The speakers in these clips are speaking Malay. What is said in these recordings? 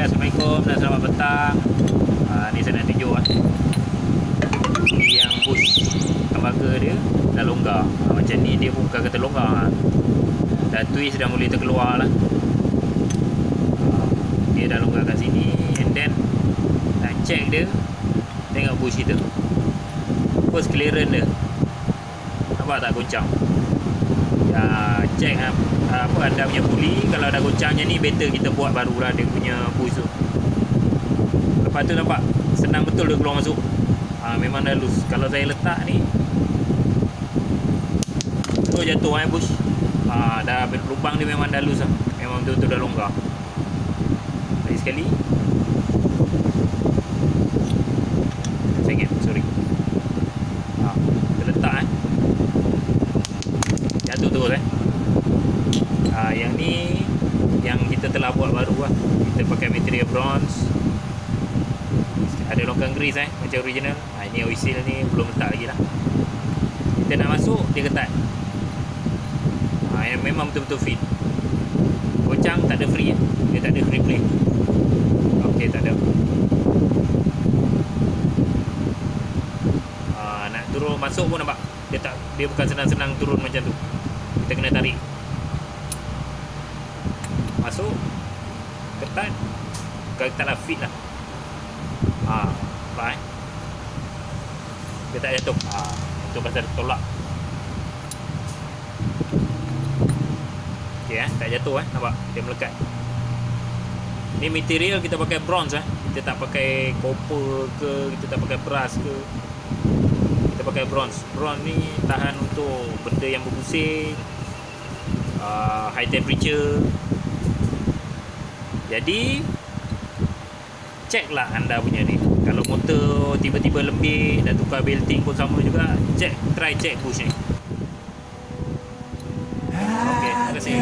Hai, Assalamualaikum dan selamat petang. Uh, ni saya nak tunjuk ah. Ni yang bush tembaga dia dah longgar. Uh, macam ni dia bukan kata longgar. ah. Dah twist dah mula terkeluar lah. Uh, dia dah longgar kat sini and then nak check dia tengok bush kita. First clearance dia. Nampak tak goncang? Ya, check ah, apa anda punya puli kalau ada goncangnya ni better kita buat barulah dia punya push tu. Lepas tu nampak senang betul dia keluar masuk. Ha, memang dah loose. Kalau saya letak ni terus jatuh eh bush. Ha, dah lubang dia memang dah loose lah. Memang betul-betul dah longgar. Lagi sekali. Sikit, sorry. Letak eh. Jatuh terus eh. Ha, yang ni yang kita telah buat baru lah. Kita pakai material bronze. Ada longkang grease eh macam original. Ha, ini oil seal ni belum letak lagi lah. Kita nak masuk dia ketat. Ha, yang memang betul-betul fit. Goncang tak ada free eh. Dia tak ada free play. Okey tak ada. Ha, nak turun masuk pun nampak. Dia tak dia bukan senang-senang turun macam tu. Kita kena tarik. Masuk. Ketat. Bukan ketat lah fit lah. Ha. Dia tak jatuh. Ha, itu pasal tolak. Okey eh, tak jatuh eh. Nampak? Dia melekat. Ni material kita pakai bronze eh. Kita tak pakai copper ke, kita tak pakai brass ke. Kita pakai bronze. Bronze ni tahan untuk benda yang berpusing. Uh, high temperature. Jadi check lah anda punya ni. Kalau motor tiba-tiba lembik dan tukar belting pun sama juga, check try check push ni. Okey, terima kasih.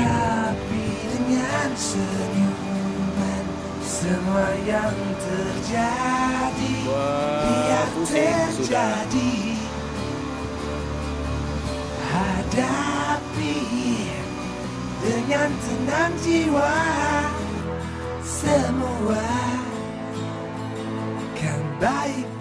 Semua yang terjadi Wah, biar pusing sudah. hadapi dengan tenang jiwa samurai can buy